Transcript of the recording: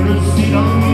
for a seat